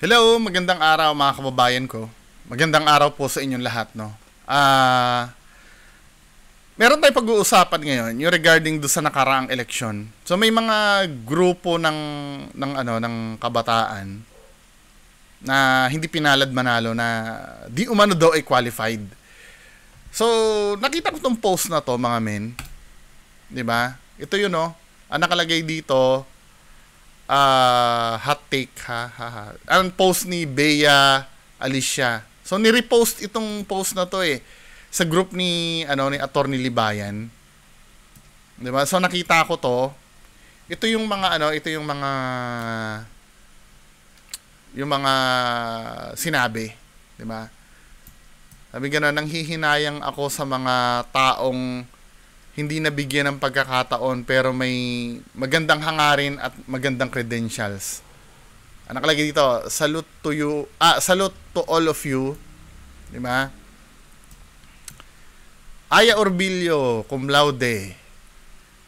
Hello, magandang araw mga kababayan ko. Magandang araw po sa inyong lahat, no. Ah, uh, meron tayong pag-uusapan ngayon yung regarding do sa nakaraang eleksyon. So may mga grupo ng ng ano ng kabataan na hindi pinalad manalo na di umano daw ay qualified. So, nakita ko tong post na to, mga men. 'Di ba? Ito 'yun, no. Ang nakalagay dito, uh, hot take ha, ha, ha. Ang post ni Bea Alicia. So ni-repost itong post na to eh sa group ni ano ni Attorney Libayan. 'Di ba? So nakita ko to. Ito yung mga ano, ito yung mga yung mga sinabi, 'di ba? Sabi gano'n, nang hihinayang ako sa mga taong hindi nabigyan ng pagkakataon pero may magandang hangarin at magandang credentials. Ang nakalagay dito, salute to you, ah, salute to all of you. Di ba? Aya Orbilio, cum laude.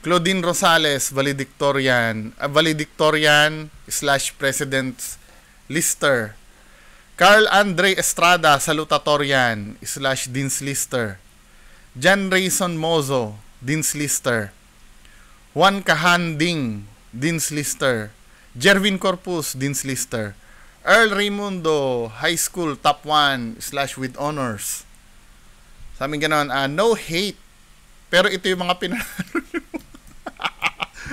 Claudine Rosales, valedictorian, uh, valedictorian slash president lister. Carl Andre Estrada, salutatorian slash dean's lister. Jan Rayson Mozo, Dean's Lister. Juan Kahanding, Dean's Lister. Jervin Corpus, Dean's Lister. Earl Raimundo, High School Top 1 slash with honors. Sa amin ganon, uh, no hate. Pero ito yung mga pinanalo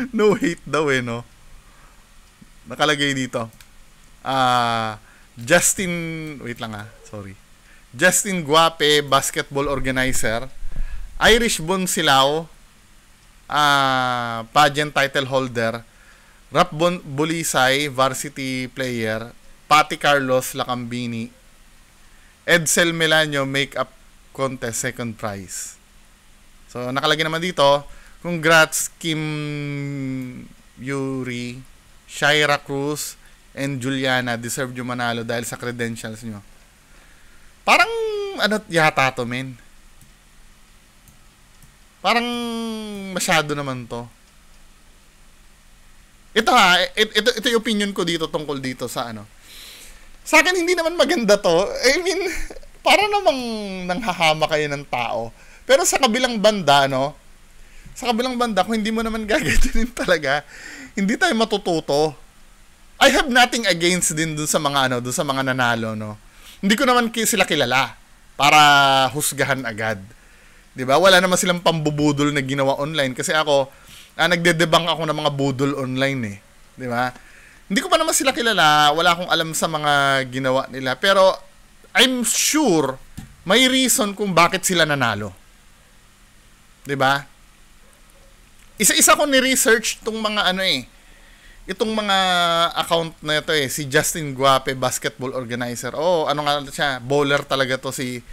no hate daw eh, no? Nakalagay dito. Ah, uh, Justin, wait lang ah, sorry. Justin Guape, basketball organizer. Irish Bonsilao, uh, pageant title holder, Rap bon- Bulisay, varsity player, Pati Carlos Lacambini, Edsel Melanio, makeup contest, second prize. So, nakalagay naman dito, congrats Kim Yuri, Shaira Cruz, and Juliana, deserve yung manalo dahil sa credentials nyo. Parang, ano yata to, men? Parang masyado naman to. Ito ha, ito, ito, ito yung opinion ko dito tungkol dito sa ano. Sa akin, hindi naman maganda to. I mean, para namang nanghahama kayo ng tao. Pero sa kabilang banda, no? Sa kabilang banda, kung hindi mo naman gagawin talaga, hindi tayo matututo. I have nothing against din dun sa mga ano, dun sa mga nanalo, no? Hindi ko naman sila kilala para husgahan agad. 'Di ba? Wala naman silang pambubudol na ginawa online kasi ako ah, nagdedebang ako ng mga budol online eh. 'Di ba? Hindi ko pa naman sila kilala, wala akong alam sa mga ginawa nila, pero I'm sure may reason kung bakit sila nanalo. 'Di ba? Isa-isa ko ni-research tong mga ano eh. Itong mga account na ito eh, si Justin Guape, basketball organizer. Oh, ano nga siya, bowler talaga to Si,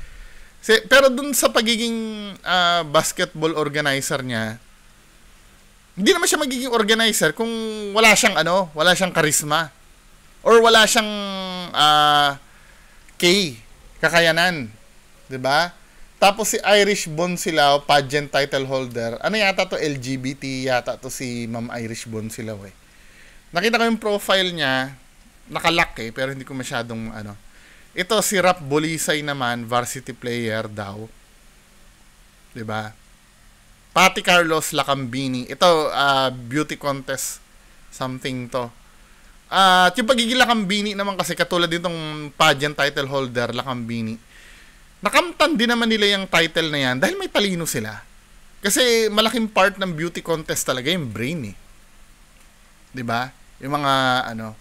pero dun sa pagiging uh, basketball organizer niya, hindi naman siya magiging organizer kung wala siyang ano, wala siyang karisma or wala siyang uh, K, kakayanan, 'di ba? Tapos si Irish Bonsilao, pageant title holder. Ano yata to LGBT yata to si Ma'am Irish Bonsilao eh. Nakita ko yung profile niya, nakalock eh, pero hindi ko masyadong ano. Ito si Rap Bolisay naman, varsity player daw. 'Di ba? Pati Carlos Lacambini. Ito uh, beauty contest something to. At uh, yung pagiging Lacambini naman kasi katulad ditong pageant title holder Lacambini. Nakamtan din naman nila yung title na yan dahil may talino sila. Kasi malaking part ng beauty contest talaga yung brain eh. 'Di ba? Yung mga ano,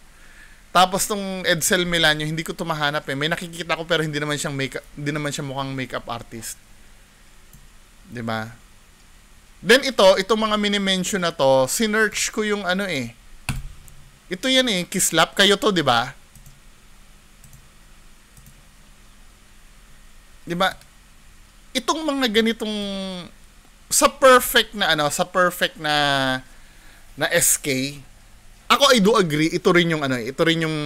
tapos tong Edsel Milanyo, hindi ko tumahanap eh. May nakikita ko pero hindi naman siyang makeup, hindi naman siya mukhang makeup artist. 'Di ba? Then ito, itong mga mini-mention na to, sinearch ko yung ano eh. Ito yan eh, kislap kayo to, 'di ba? 'Di ba? Itong mga ganitong sa perfect na ano, sa perfect na na SK, ako I do agree, ito rin yung ano, ito rin yung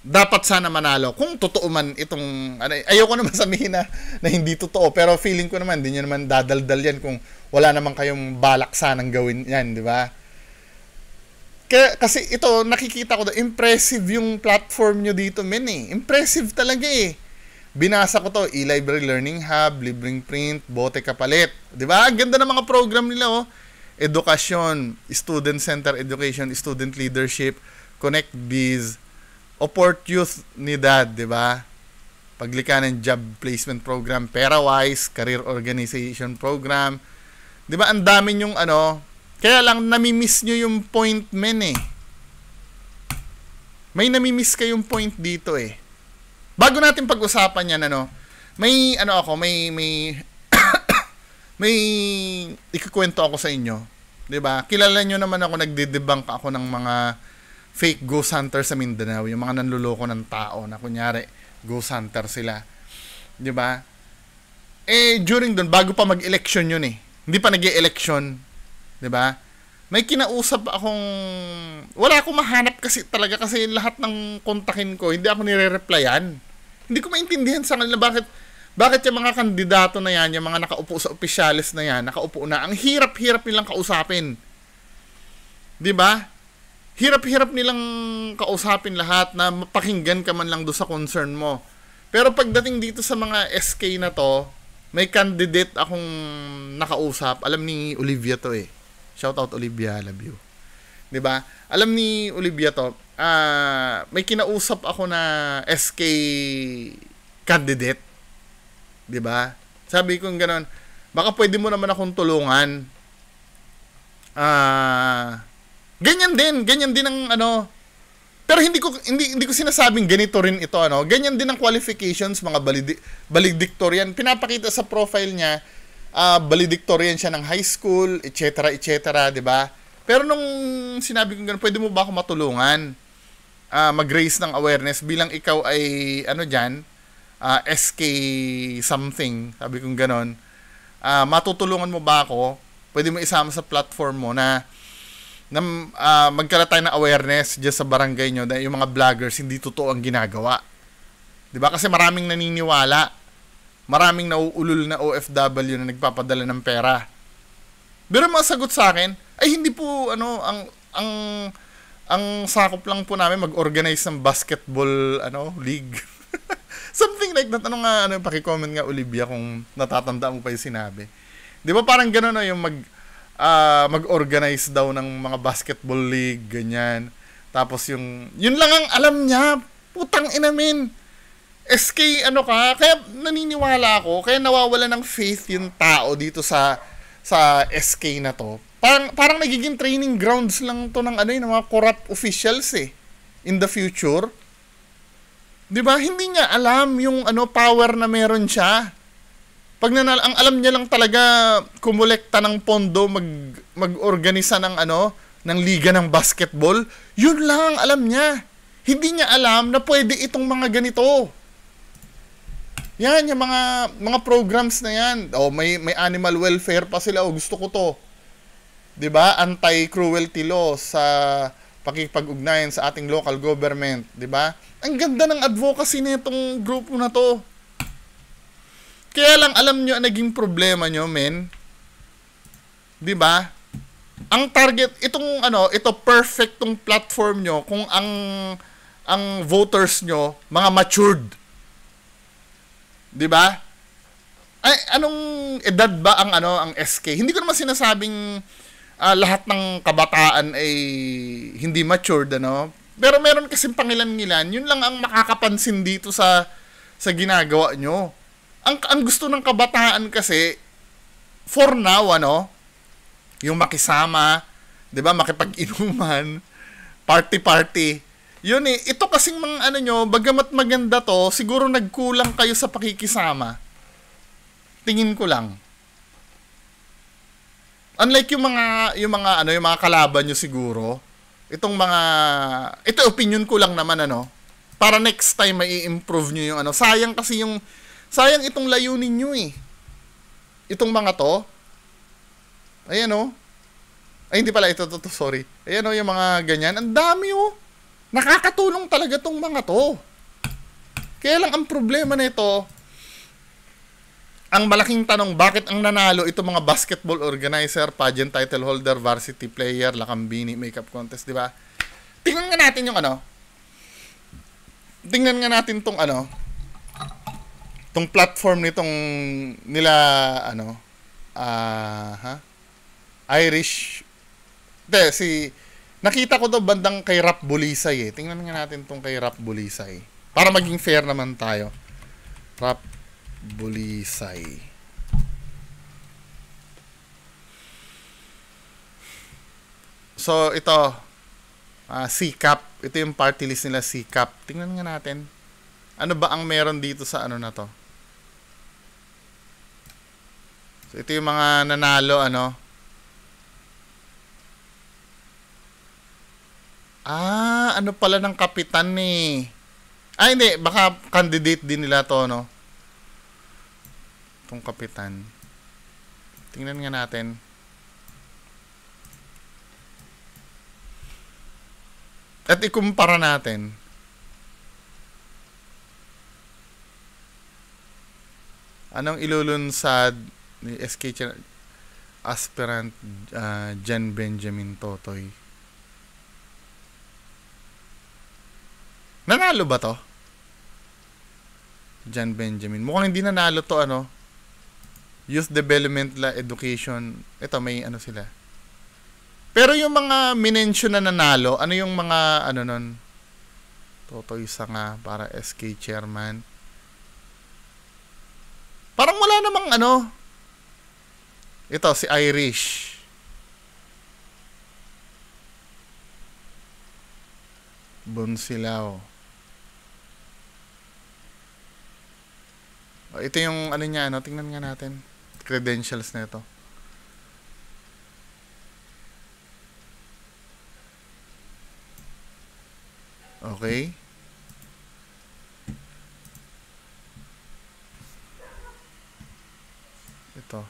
dapat sana manalo. Kung totoo man itong ano, ayoko naman sabihin na, na hindi totoo, pero feeling ko naman niyo naman dadaldal yan kung wala naman kayong balak sanang gawin yan, di ba? Kaya, kasi ito, nakikita ko, impressive yung platform nyo dito, men eh. Impressive talaga eh. Binasa ko to, e-library learning hub, libreng print, bote kapalit. 'Di ba? Ang ganda ng mga program nila oh. Edukasyon, student center education, student leadership, connect biz, oportunidad, 'di ba? Paglikha ng job placement program, Parawise, career organization program. 'Di ba? Ang dami yung ano, kaya lang nami-miss nyo yung point men eh. May nami-miss kayong point dito eh. Bago natin pag-usapan yan, ano, may, ano ako, may, may, may ikukwento ako sa inyo. 'di ba? Kilala nyo naman ako nagde-debunk ako ng mga fake ghost hunter sa Mindanao, yung mga nanluloko ng tao na kunyari ghost hunter sila. 'Di ba? Eh during doon bago pa mag-election yun eh. Hindi pa nag-election, 'di ba? May kinausap akong wala akong mahanap kasi talaga kasi lahat ng kontakin ko hindi ako nire-replyan. Hindi ko maintindihan sa kanila bakit bakit yung mga kandidato na yan, yung mga nakaupo sa opisyalis na yan, nakaupo na, ang hirap-hirap nilang kausapin. 'Di ba? Hirap-hirap nilang kausapin lahat na mapakinggan ka man lang do sa concern mo. Pero pagdating dito sa mga SK na to, may candidate akong nakausap. Alam ni Olivia to eh. Shout out Olivia, love you. 'Di ba? Alam ni Olivia to, uh, may kinausap ako na SK candidate. 'Di ba? Sabi ko ganoon, baka pwede mo naman akong tulungan. Ah, uh, ganyan din, ganyan din ang ano, pero hindi ko hindi hindi ko sinasabing ganito rin ito ano. Ganyan din ang qualifications mga balidi, valedictorian. Pinapakita sa profile niya, uh, valedictorian siya ng high school, etc. etc. 'di ba? Pero nung sinabi ko gano'n, pwede mo ba ako matulungan? uh, mag-raise ng awareness bilang ikaw ay ano diyan uh, ah, SK something sabi kong ganon. Uh, matutulungan mo ba ako? Pwede mo isama sa platform mo na na uh, magkalat tayo ng awareness diyan sa barangay nyo na yung mga vloggers hindi totoo ang ginagawa. 'di ba? Kasi maraming naniniwala. Maraming nauulol na OFW na nagpapadala ng pera. Pero masagot sa akin ay hindi po ano ang ang ang sakop lang po namin mag-organize ng basketball ano league. Something like that. Ano nga, ano, paki-comment nga, Olivia, kung natatanda mo pa yung sinabi. Di ba parang gano'n no, yung mag, uh, mag-organize daw ng mga basketball league, ganyan. Tapos yung, yun lang ang alam niya. Putang inamin. SK, ano ka, kaya naniniwala ako, kaya nawawala ng faith yung tao dito sa sa SK na to Parang, parang nagiging training grounds lang to ng ano yun, ng mga corrupt officials eh. In the future. 'Di ba? Hindi niya alam yung ano power na meron siya. Pag nanal ang alam niya lang talaga kumolekta ng pondo, mag mag-organisa ng ano, ng liga ng basketball, yun lang ang alam niya. Hindi niya alam na pwede itong mga ganito. Yan, yung mga mga programs na yan. Oh, may may animal welfare pa sila. Oh, gusto ko to. 'di ba? Anti-cruelty law sa pakikipag-ugnayan sa ating local government, 'di ba? Ang ganda ng advocacy nitong grupo na 'to. Kaya lang alam nyo ang naging problema nyo, men. 'Di ba? Ang target itong ano, ito perfect tong platform nyo kung ang ang voters nyo mga matured. 'Di ba? Ay, anong edad ba ang ano ang SK? Hindi ko naman sinasabing uh, lahat ng kabataan ay hindi matured, ano? Pero meron kasi pangilan-ngilan, yun lang ang makakapansin dito sa sa ginagawa nyo. Ang, ang gusto ng kabataan kasi, for now, ano, yung makisama, di ba, makipag-inuman, party-party, yun eh, ito kasing mga ano nyo, bagamat maganda to, siguro nagkulang kayo sa pakikisama. Tingin ko lang. Unlike yung mga yung mga ano yung mga kalaban niyo siguro, itong mga ito opinion ko lang naman ano, para next time mai improve niyo yung ano. Sayang kasi yung sayang itong layunin niyo eh. Itong mga to. Ayan oh. Ay hindi pala ito to, to sorry. Ayan oh yung mga ganyan. Ang dami oh. Nakakatulong talaga tong mga to. Kaya lang ang problema nito, ang malaking tanong, bakit ang nanalo ito mga basketball organizer, pageant title holder, varsity player, lakambini, makeup contest, di ba? Tingnan nga natin yung ano. Tingnan nga natin tong ano. Tong platform nitong nila ano. Ah, uh, ha? Irish. De, si nakita ko to bandang kay Rap Bulisay eh. Tingnan nga natin tong kay Rap Bulisay. Para maging fair naman tayo. Rap Bulisay. So, ito, uh, ah, CCAP. Ito yung party list nila, CCAP. Tingnan nga natin. Ano ba ang meron dito sa ano na to? So, ito yung mga nanalo, ano? Ah, ano pala ng kapitan ni? Eh. Ah, hindi. Baka candidate din nila to, no? Tong kapitan. Tingnan nga natin. At ikumpara natin. Anong ilulunsad ni SK aspirant uh, Jan Benjamin Totoy? Nanalo ba to? Jan Benjamin. Mukhang hindi nanalo to ano youth development la education, ito may ano sila. Pero yung mga minensyon na nanalo, ano yung mga ano nun? Totoy Sanga para SK chairman. Parang wala namang ano. Ito si Irish. Bonsilao. Ito yung ano niya, ano, tingnan nga natin credentials nito. Okay. Ito.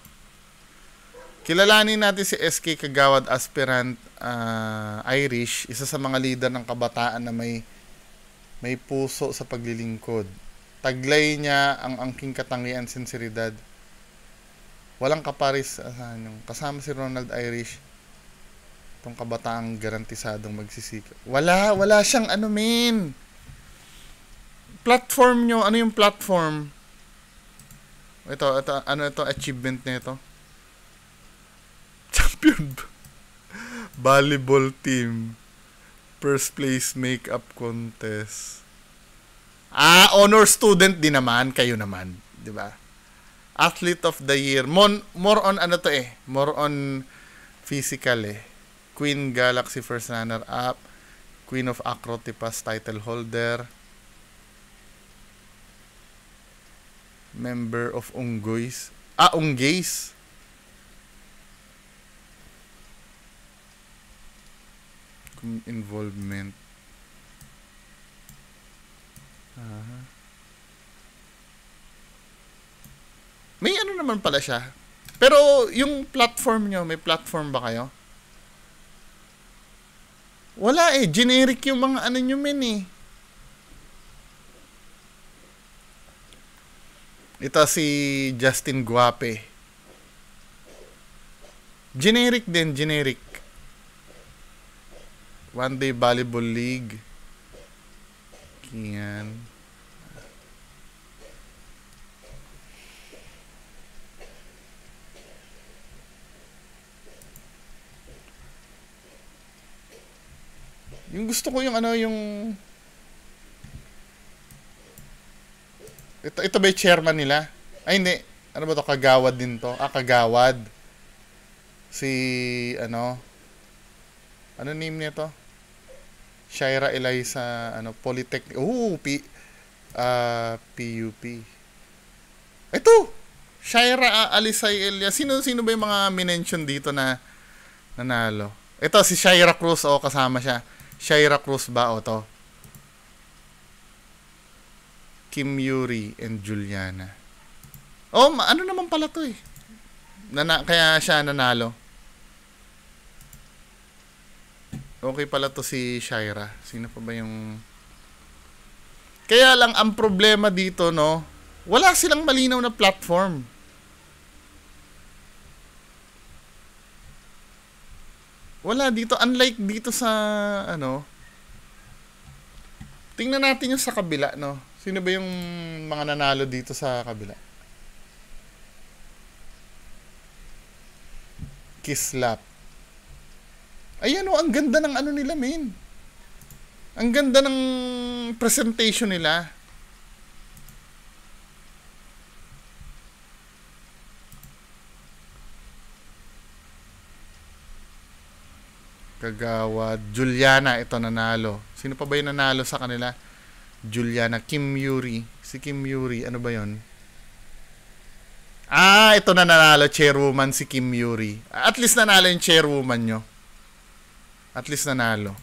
Kilalanin natin si SK Kagawad aspirant uh, Irish, isa sa mga leader ng kabataan na may may puso sa paglilingkod. Taglay niya ang angking katangian sinseridad walang kaparis uh, yung kasama si Ronald Irish tong kabataang garantisadong magsisikap. Wala, wala siyang ano min. Platform nyo, ano yung platform? Ito, ito ano ito achievement nito? Champion volleyball team. First place makeup contest. Ah, honor student din naman kayo naman, 'di ba? Athlete of the Year. Mon, more on ano to eh. More on physical eh. Queen Galaxy first runner up. Queen of Acrotipas title holder. Member of Unggoys. Ah, Unggays. Involvement. Uh-huh. May ano naman pala siya. Pero yung platform nyo, may platform ba kayo? Wala eh. Generic yung mga ano nyo men eh. Ito si Justin Guape. Generic din, generic. One Day Volleyball League. Yan. Yung gusto ko yung ano, yung... Ito, ito ba yung chairman nila? Ay, hindi. Ano ba to Kagawad din to. Ah, kagawad. Si, ano... Ano name niya to? Shaira Eliza, ano, Polytechnic. Oh, P... Uh, PUP. Ito! Shaira Alisay Elia. Sino, sino ba yung mga minention dito na nanalo? Ito, si Shaira Cruz. O, oh, kasama siya. Shaira Cruz ba o to? Kim Yuri and Juliana. Oh, ano naman pala to eh. Nana, kaya siya nanalo. Okay pala to si Shaira. Sino pa ba yung... Kaya lang ang problema dito, no? Wala silang malinaw na platform. Wala dito. Unlike dito sa, ano, tingnan natin yung sa kabila, no? Sino ba yung mga nanalo dito sa kabila? Kislap. Ayan o, ang ganda ng ano nila, men. Ang ganda ng presentation nila. Kagawad. Juliana, ito nanalo. Sino pa ba yung nanalo sa kanila? Juliana. Kim Yuri. Si Kim Yuri, ano ba yon? Ah, ito na nanalo. Chairwoman si Kim Yuri. At least nanalo yung chairwoman nyo. At least nanalo.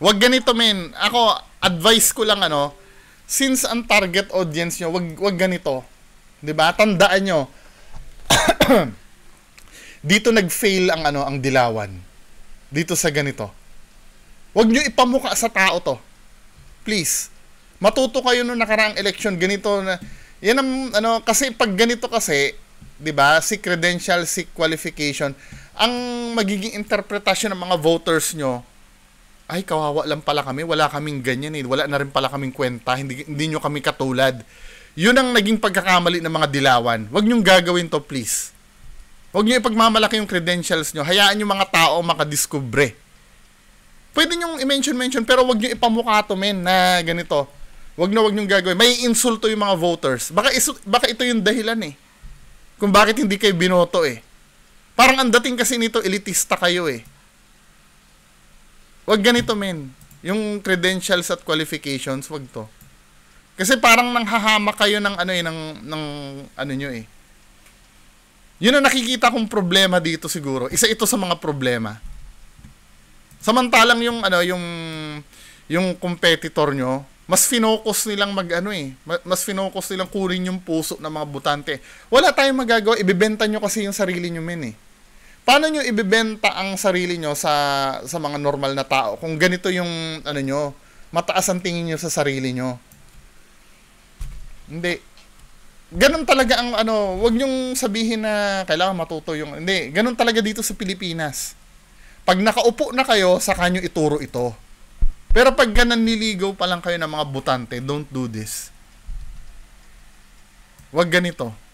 Wag ganito men. Ako, advice ko lang ano, since ang target audience nyo, wag, wag ganito. ba? Tandaan nyo. dito nag-fail ang ano, ang dilawan. Dito sa ganito. Wag nyo ipamuka sa tao to. Please. Matuto kayo nung nakaraang election ganito na yan ang ano kasi pag ganito kasi, 'di ba? Si credential, si qualification, ang magiging interpretasyon ng mga voters nyo ay kawawa lang pala kami, wala kaming ganyan eh, wala na rin pala kaming kwenta, hindi, hindi nyo kami katulad. Yun ang naging pagkakamali ng mga dilawan. Huwag nyong gagawin to please. Huwag nyo ipagmamalaki yung credentials nyo. Hayaan yung mga tao makadiskubre. Pwede nyong i-mention-mention pero huwag nyo ipamukha to men na ganito. Huwag na huwag nyong gagawin. May insulto yung mga voters. Baka, isu- baka ito yung dahilan eh. Kung bakit hindi kayo binoto eh. Parang ang dating kasi nito, elitista kayo eh. Wag ganito, men. Yung credentials at qualifications, wag to. Kasi parang nanghahama kayo ng ano eh, ng, ng ano nyo eh. Yun ang nakikita kong problema dito siguro. Isa ito sa mga problema. Samantalang yung ano, yung yung competitor nyo, mas finocus nilang mag ano eh, mas finocus nilang kunin yung puso ng mga butante. Wala tayong magagawa, ibebenta nyo kasi yung sarili nyo men eh paano nyo ibebenta ang sarili nyo sa sa mga normal na tao? Kung ganito yung ano nyo mataas ang tingin nyo sa sarili nyo. Hindi. Ganun talaga ang ano wag nyong sabihin na kailangan matuto yung hindi. Ganun talaga dito sa Pilipinas. Pag nakaupo na kayo sa kanyo ituro ito. Pero pag ganun niligaw pa lang kayo ng mga butante don't do this. Wag ganito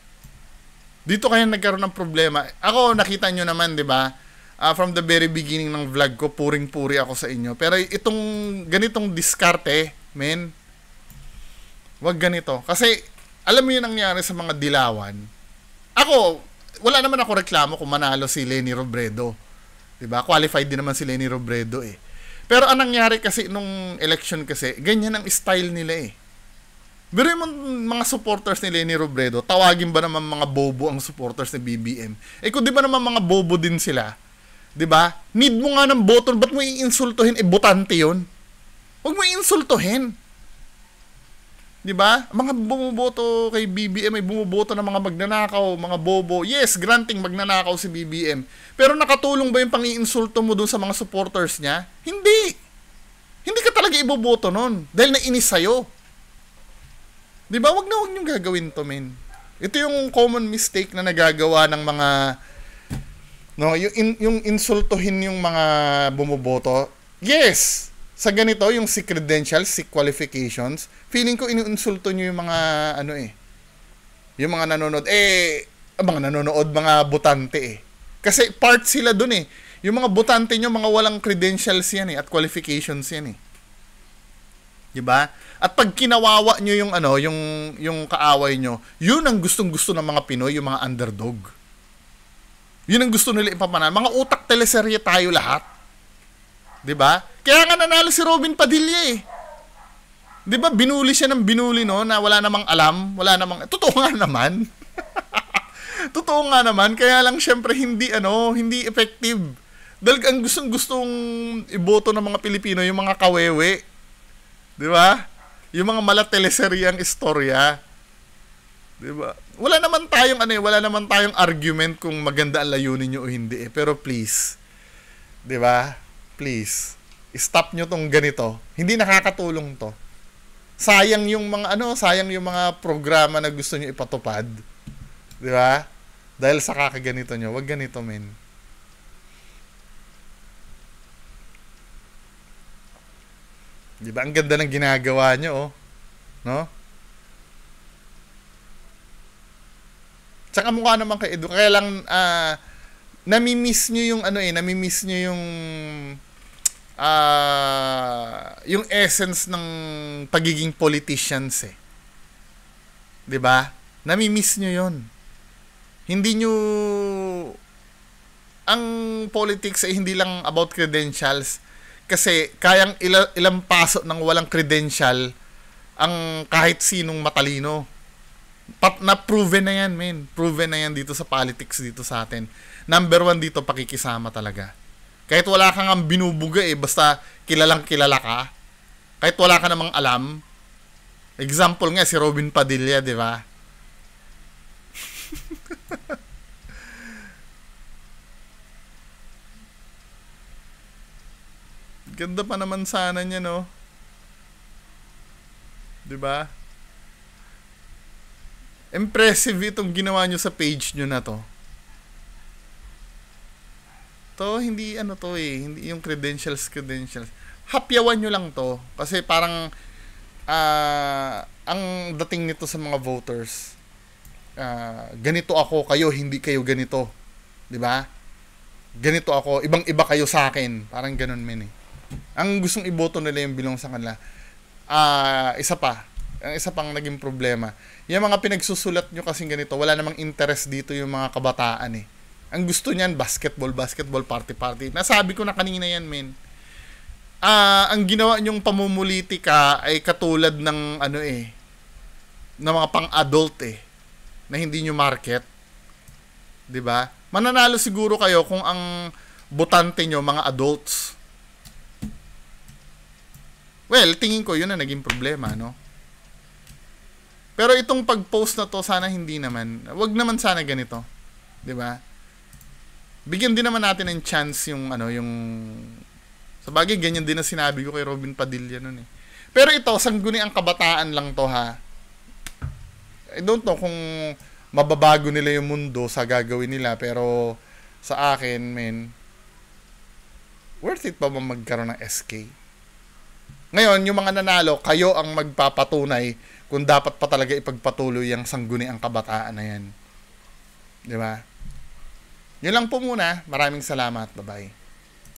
dito kaya nagkaroon ng problema. Ako, nakita nyo naman, di ba? Uh, from the very beginning ng vlog ko, puring-puri ako sa inyo. Pero itong ganitong diskarte, men, wag ganito. Kasi, alam mo yun nangyari sa mga dilawan. Ako, wala naman ako reklamo kung manalo si Lenny Robredo. 'Di ba? Qualified din naman si Lenny Robredo eh. Pero anong nangyari kasi nung election kasi, ganyan ang style nila eh. Pero yung mga supporters ni Lenny Robredo, tawagin ba naman mga bobo ang supporters ni BBM? Eh kung di ba naman mga bobo din sila, di ba? Need mo nga ng boto, ba't mo iinsultuhin? Eh, botante yun. Huwag mo iinsultuhin. Di ba? Mga bumuboto kay BBM ay bumuboto ng mga magnanakaw, mga bobo. Yes, granting magnanakaw si BBM. Pero nakatulong ba yung pang-iinsulto mo dun sa mga supporters niya? Hindi. Hindi ka talaga iboboto nun. Dahil nainis sa'yo. Di ba? Wag na wag niyong gagawin to, men. Ito yung common mistake na nagagawa ng mga no, yung, yung insultuhin yung mga bumuboto. Yes, sa ganito, yung si credentials, si qualifications, feeling ko inuinsulto niyo yung mga ano eh. Yung mga nanonood eh mga nanonood, mga butante eh. Kasi part sila dun eh. Yung mga butante nyo, mga walang credentials yan eh, at qualifications yan eh. 'Di ba? At pag kinawawa nyo yung ano, yung yung kaaway nyo, yun ang gustong-gusto ng mga Pinoy, yung mga underdog. Yun ang gusto nila ipapanan. Mga utak teleserye tayo lahat. 'Di ba? Kaya nga nanalo si Robin Padilla eh. 'Di ba? Binuli siya ng binuli no na wala namang alam, wala namang totoo nga naman. totoo nga naman, kaya lang syempre hindi ano, hindi effective. Dahil ang gustong-gustong iboto ng mga Pilipino yung mga kawewe. 'Di ba? yung mga mala teleseryang istorya. 'Di ba? Wala naman tayong ano, eh, wala naman tayong argument kung maganda ang layunin niyo o hindi eh. Pero please, 'di ba? Please, stop niyo tong ganito. Hindi nakakatulong 'to. sayang yung mga ano, sayang yung mga programa na gusto niyo ipatupad. 'Di ba? Dahil sa kakaganito nyo, wag ganito, men. Di ba? Ang ganda ng ginagawa nyo, oh. No? Tsaka mukha naman kay Edu. Kaya lang, uh, nami-miss nyo yung ano eh, nami-miss nyo yung uh, yung essence ng pagiging politicians eh. 'Di ba? Nami-miss nyo 'yon. Hindi nyo ang politics ay hindi lang about credentials kasi kayang ila, ilang paso ng walang credential ang kahit sinong matalino. Pat na proven na yan, men. Proven na yan dito sa politics dito sa atin. Number one dito, pakikisama talaga. Kahit wala kang ang binubuga eh, basta kilalang kilala ka. Kahit wala ka namang alam. Example nga si Robin Padilla, di ba? Ganda pa naman sana niya, no? 'Di ba? Impressive itong ginawa nyo sa page nyo na to. To, hindi ano to eh. Hindi yung credentials, credentials. Hapyawan nyo lang to. Kasi parang, uh, ang dating nito sa mga voters, uh, ganito ako, kayo, hindi kayo ganito. 'Di ba? Ganito ako, ibang-iba kayo sa akin. Parang ganun men eh. Ang gustong iboto nila yung bilong sa kanila. Ah, uh, isa pa. Ang isa pang naging problema. Yung mga pinagsusulat nyo kasi ganito, wala namang interest dito yung mga kabataan eh. Ang gusto niyan, basketball, basketball, party, party. Nasabi ko na kanina yan, men. Ah, uh, ang ginawa nyong pamumulitika ay katulad ng ano eh, ng mga pang-adult eh, na hindi nyo market. 'Di ba? Mananalo siguro kayo kung ang botante nyo mga adults Well, tingin ko yun na naging problema, no? Pero itong pag-post na to, sana hindi naman. Wag naman sana ganito. 'Di ba? Bigyan din naman natin ng chance yung ano, yung sa bagay ganyan din ang sinabi ko kay Robin Padilla noon eh. Pero ito, sangguni ang kabataan lang to ha. I don't know kung mababago nila yung mundo sa gagawin nila pero sa akin, men, worth it pa ba magkaroon ng SK? Ngayon, yung mga nanalo, kayo ang magpapatunay kung dapat pa talaga ipagpatuloy ang sangguni ang kabataan na yan. Di ba? Yun lang po muna. Maraming salamat. Bye-bye.